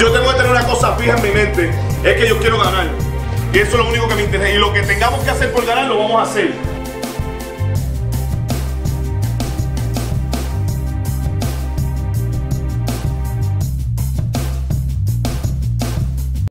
Yo tengo que tener una cosa fija en mi mente, es que yo quiero ganar. Y eso es lo único que me interesa. Y lo que tengamos que hacer por ganar, lo vamos a hacer.